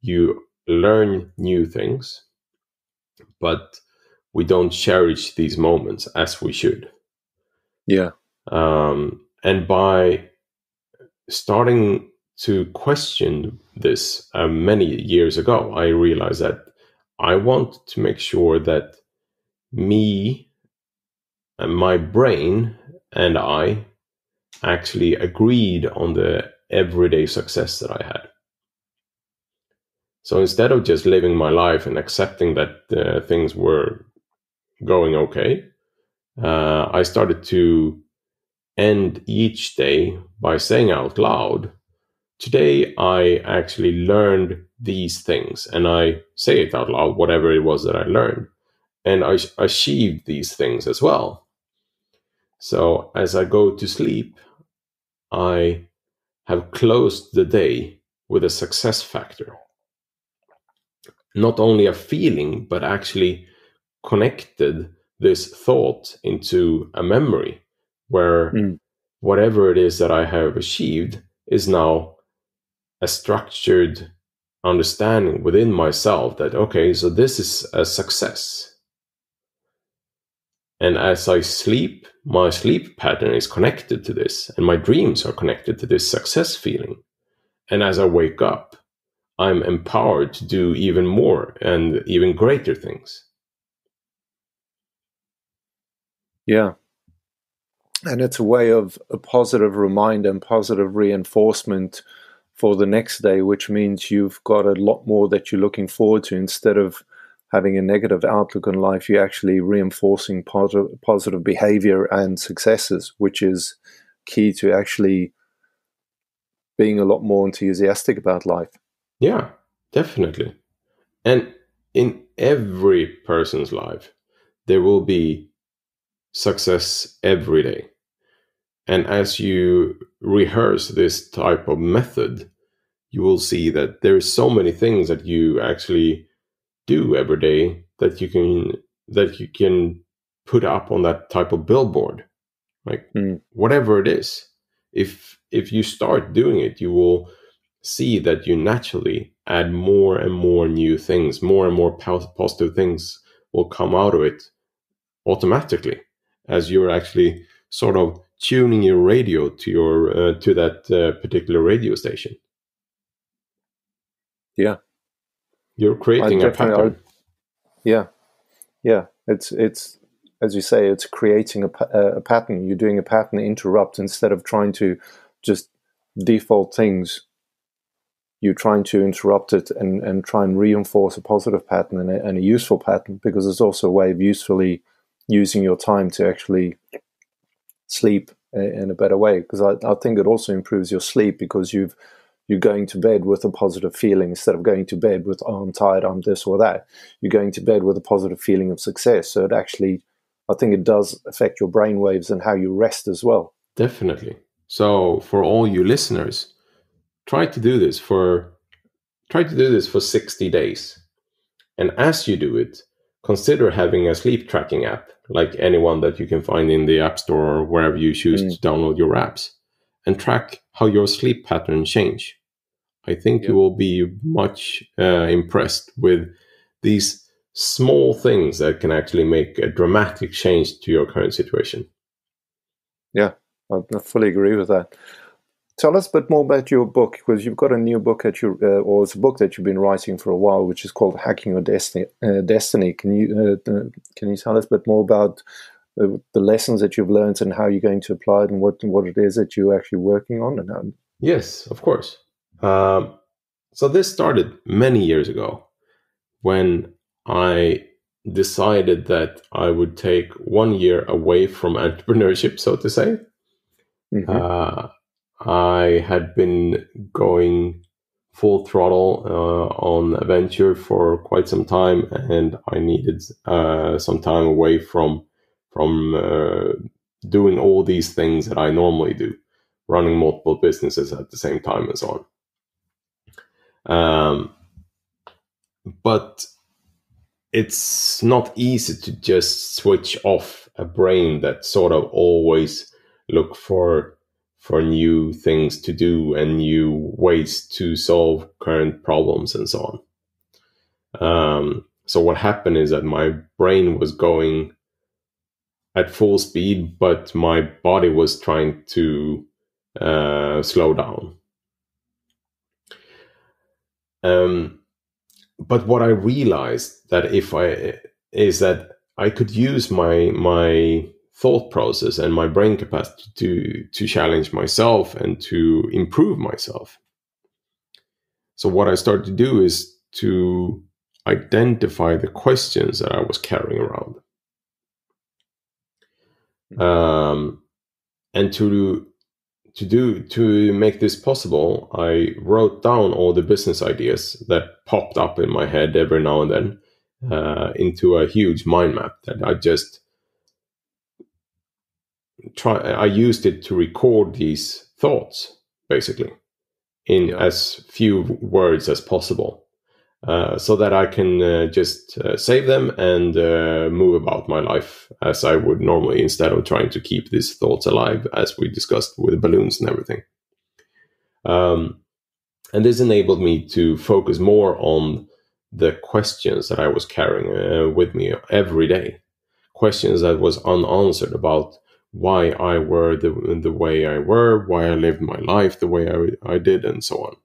You learn new things but we don't cherish these moments as we should. Yeah. Um, and by starting to question this uh, many years ago, I realized that I want to make sure that me and my brain and I actually agreed on the everyday success that I had. So instead of just living my life and accepting that uh, things were going okay, uh, I started to end each day by saying out loud, Today I actually learned these things, and I say it out loud, whatever it was that I learned, and I achieved these things as well. So as I go to sleep, I have closed the day with a success factor not only a feeling, but actually connected this thought into a memory where Mm. whatever it is that I have achieved is now a structured understanding within myself that, okay, so this is a success. And as I sleep, my sleep pattern is connected to this, and my dreams are connected to this success feeling. And as I wake up, I'm empowered to do even more and even greater things. Yeah. And it's a way of a positive reminder and positive reinforcement for the next day, which means you've got a lot more that you're looking forward to instead of having a negative outlook on life. You're actually reinforcing positive, positive behavior and successes, which is key to actually being a lot more enthusiastic about life. Yeah, definitely. And in every person's life, there will be success every day. And as you rehearse this type of method, you will see that there's so many things that you actually do every day that you can that you can put up on that type of billboard like mm. whatever it is if if you start doing it you will see that you naturally add more and more new things more and more positive things will come out of it automatically as you're actually sort of tuning your radio to your uh, to that uh, particular radio station. Yeah. You're creating a pattern. yeah. Yeah. It's it's as you say it's creating a, a pattern. You're doing a pattern interrupt instead of trying to just default things you're trying to interrupt it and, and try and reinforce a positive pattern and a, and a useful pattern because it's also a way of usefully using your time to actually sleep in a better way because I, I think it also improves your sleep because you've you're going to bed with a positive feeling instead of going to bed with oh, I'm tired, I'm this or that. You're going to bed with a positive feeling of success. So it actually, I think it does affect your brain waves and how you rest as well. Definitely. So for all you listeners, try to do this for try to do this for 60 days. And as you do it, consider having a sleep tracking app like anyone that you can find in the App Store or wherever you choose mm. to download your apps and track how your sleep patterns change. I think you will be much uh, impressed with these small things that can actually make a dramatic change to your current situation. Yeah, I fully agree with that. Tell us a bit more about your book because you've got a new book that you, uh, or it's a book that you've been writing for a while, which is called "Hacking Your Destiny." Uh, Destiny. Can you uh, uh can you tell us a bit more about uh, the lessons that you've learned and how you're going to apply it, and what what it is that you're actually working on? And how... yes, of course. Um, so this started many years ago when I decided that I would take one year away from entrepreneurship, so to say. Mm-hmm. Uh, I had been going full throttle uh, on adventure for quite some time, and I needed uh, some time away from from uh, doing all these things that I normally do, running multiple businesses at the same time and so on. Um, but it's not easy to just switch off a brain that sort of always look for for new things to do and new ways to solve current problems and so on. Um, so what happened is that my brain was going at full speed, but my body was trying to uh, slow down. Um, but what I realized that if I is that I could use my my thought process and my brain capacity to to challenge myself and to improve myself. So what i started to do is to identify the questions that i was carrying around. Um, and to to do to make this possible i wrote down all the business ideas that popped up in my head every now and then uh, into a huge mind map that i just try I used it to record these thoughts basically in yeah. as few words as possible uh, so that I can uh, just uh, save them and uh, move about my life as I would normally instead of trying to keep these thoughts alive as we discussed with the balloons and everything. Um, and this enabled me to focus more on the questions that I was carrying uh, with me every day, questions that was unanswered about why I were the the way I were, why I lived my life the way I, I did, and so on.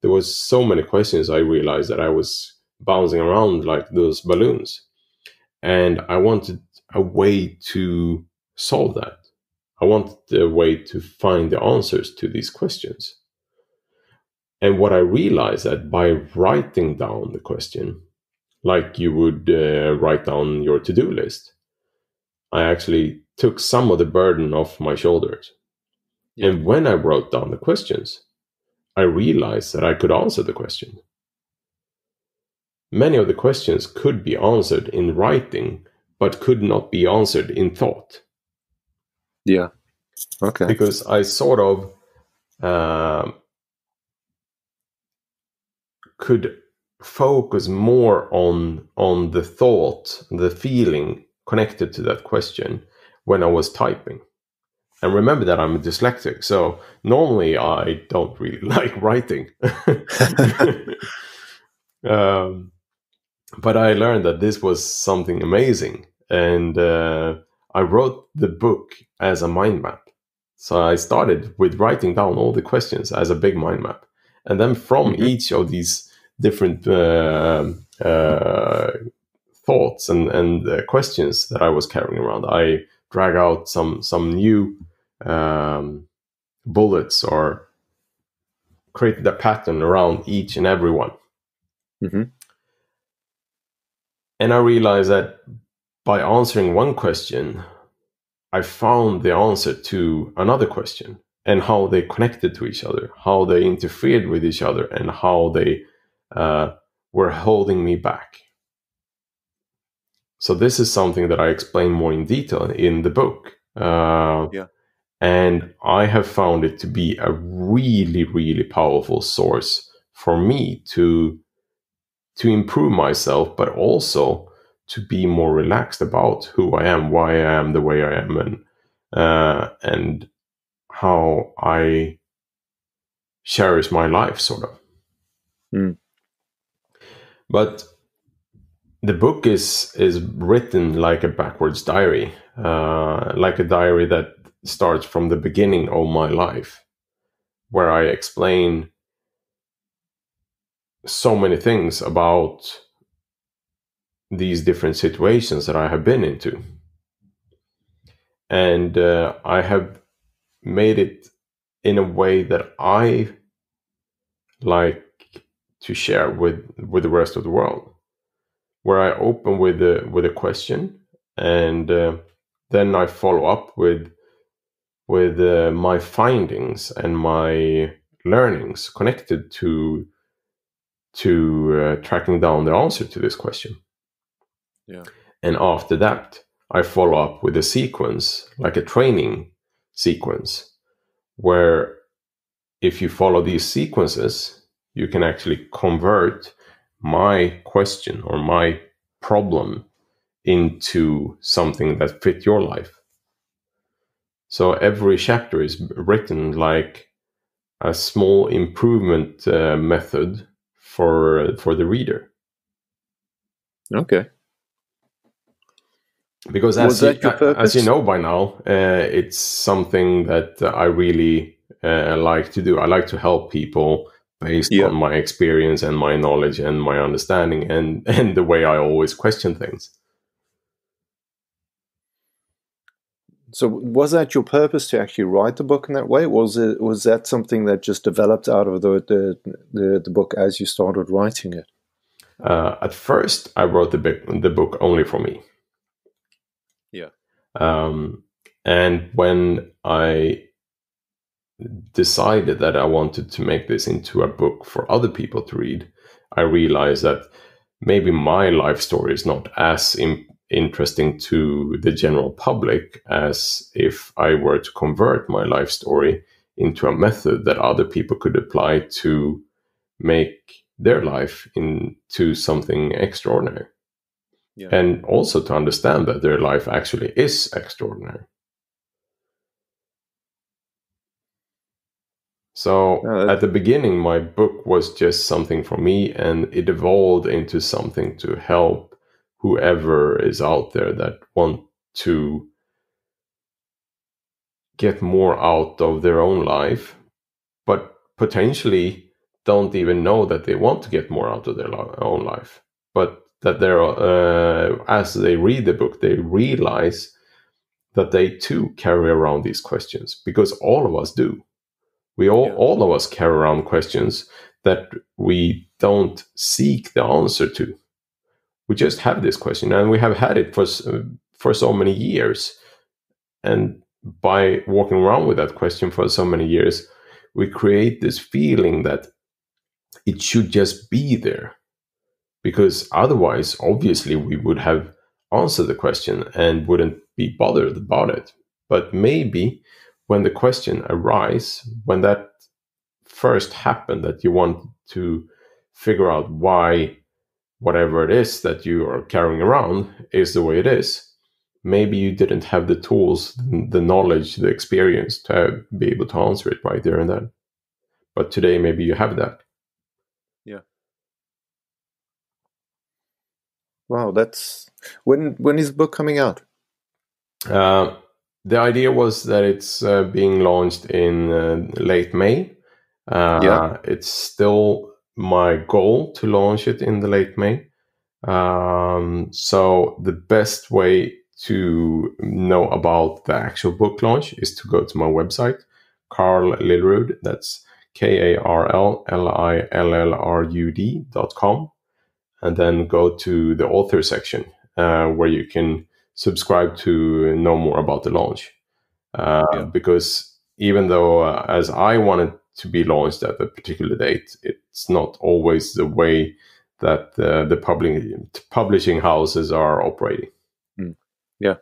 There was so many questions I realized that I was bouncing around like those balloons, and I wanted a way to solve that. I wanted a way to find the answers to these questions. And what I realized that by writing down the question, like you would uh, write down your to-do list, I actually took some of the burden off my shoulders. Yeah. And when I wrote down the questions, I realized that I could answer the question. Many of the questions could be answered in writing, but could not be answered in thought. Yeah. Okay. Because I sort of uh, could focus more on on the thought, the feeling connected to that question when I was typing. And remember that I'm a dyslexic, so normally I don't really like writing. um, but I learned that this was something amazing, and uh, I wrote the book as a mind map. So I started with writing down all the questions as a big mind map, and then from mm-hmm. each of these different uh, uh, thoughts and and uh, questions that I was carrying around, I drag out some some new um, bullets or created a pattern around each and every one. Mm-hmm. And I realized that by answering one question, I found the answer to another question and how they connected to each other, how they interfered with each other, and how they uh, were holding me back. So, this is something that I explain more in detail in the book. Uh, yeah. And I have found it to be a really, really powerful source for me to to improve myself, but also to be more relaxed about who I am, why I am the way I am, and uh, and how I cherish my life, sort of. Mm. But the book is is written like a backwards diary, uh, like a diary that starts from the beginning of my life, where I explain so many things about these different situations that I have been into. And uh, I have made it in a way that I like to share with with the rest of the world, where I open with a with a question and uh, then I follow up with with uh, my findings and my learnings connected to to uh, tracking down the answer to this question. Yeah. And after that, I follow up with a sequence, like a training sequence, where if you follow these sequences, you can actually convert my question or my problem into something that fit your life. So every chapter is written like a small improvement uh, method for for the reader. Okay. Because as you, as you know by now, uh, it's something that I really uh, like to do. I like to help people based yeah. on my experience and my knowledge and my understanding and and the way I always question things. So was that your purpose to actually write the book in that way? Was it was that something that just developed out of the the, the, the book as you started writing it? Uh, at first, I wrote the book the book only for me. Yeah. Um, and when I decided that I wanted to make this into a book for other people to read, I realized that maybe my life story is not as Im- interesting to the general public as if I were to convert my life story into a method that other people could apply to make their life into something extraordinary. Yeah. And also to understand that their life actually is extraordinary. So uh, at the beginning, my book was just something for me, and it evolved into something to help whoever is out there that want to get more out of their own life, but potentially don't even know that they want to get more out of their own life. But that they're, uh, as they read the book, they realize that they too carry around these questions because all of us do. We all, yeah. all of us carry around questions that we don't seek the answer to. We just have this question and we have had it for for so many years. And by walking around with that question for so many years we create this feeling that it should just be there. Because otherwise obviously we would have answered the question and wouldn't be bothered about it. But maybe when the question arises when that first happened that you want to figure out why whatever it is that you are carrying around is the way it is, maybe you didn't have the tools, the knowledge, the experience to be able to answer it right there and then. But today, maybe you have that. Yeah. Wow, that's when. When is the book coming out? Uh, the idea was that it's uh, being launched in uh, late May. Uh, yeah. It's still my goal to launch it in the late May. Um, so the best way to know about the actual book launch is to go to my website, Karl Lillrud. That's K A R L L I L L R U D dot com. And then go to the author section uh, where you can subscribe to know more about the launch. Uh, yeah. Because even though, uh, as I wanted to be launched at a particular date, it's not always the way that uh, the public, publishing houses are operating. Mm. Yeah.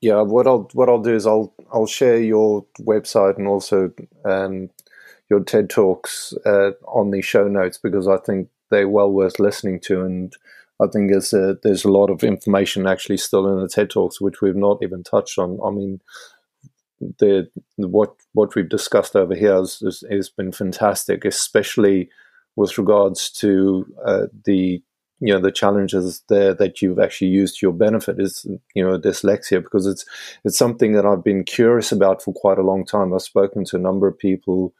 Yeah, what I'll what I'll do is I'll I'll share your website and also um, your TED talks uh, on the show notes because I think they're well worth listening to, and I think there's a, there's a lot of information actually still in the TED talks which we've not even touched on. I mean, the what what we've discussed over here has, has, has been fantastic, especially with regards to uh, the you know the challenges there that you've actually used to your benefit is you know dyslexia because it's it's something that I've been curious about for quite a long time. I've spoken to a number of people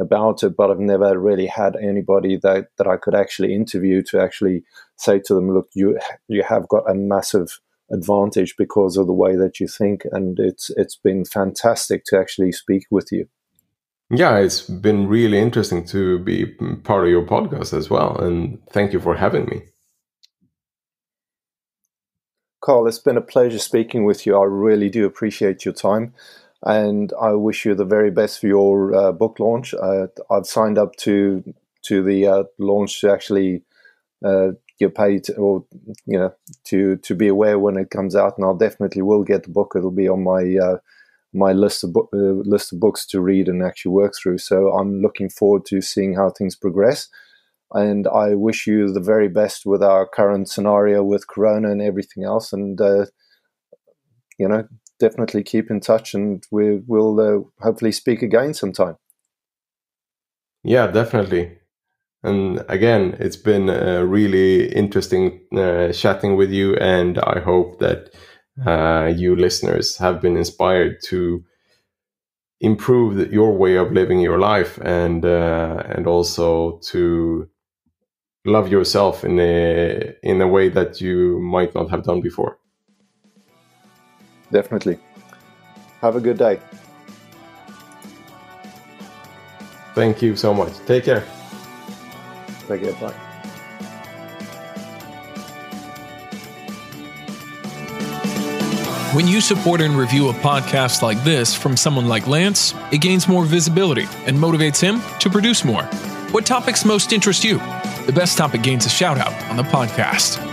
about it, but I've never really had anybody that that I could actually interview to actually say to them, look, you you have got a massive advantage because of the way that you think, and it's it's been fantastic to actually speak with you. Yeah, it's been really interesting to be part of your podcast as well, and thank you for having me. Karl, it's been a pleasure speaking with you. I really do appreciate your time, and I wish you the very best for your uh, book launch. Uh, I've signed up to to the uh, launch to actually uh, get paid or you know to to be aware when it comes out, and I'll definitely will get the book. It'll be on my uh, my list of uh, list of books to read and actually work through. So I'm looking forward to seeing how things progress and I wish you the very best with our current scenario with Corona and everything else. And you know, definitely keep in touch, and we will uh, hopefully speak again sometime. Yeah, definitely. And again, it's been uh, really interesting uh, chatting with you, and I hope that uh, you listeners have been inspired to improve your way of living your life and uh, and also to love yourself in a in a way that you might not have done before. Definitely. Have a good day. Thank you so much. Take care. Take care. Bye. When you support and review a podcast like this from someone like Lance, it gains more visibility and motivates him to produce more. What topics most interest you? the best topic gains a shout out on the podcast.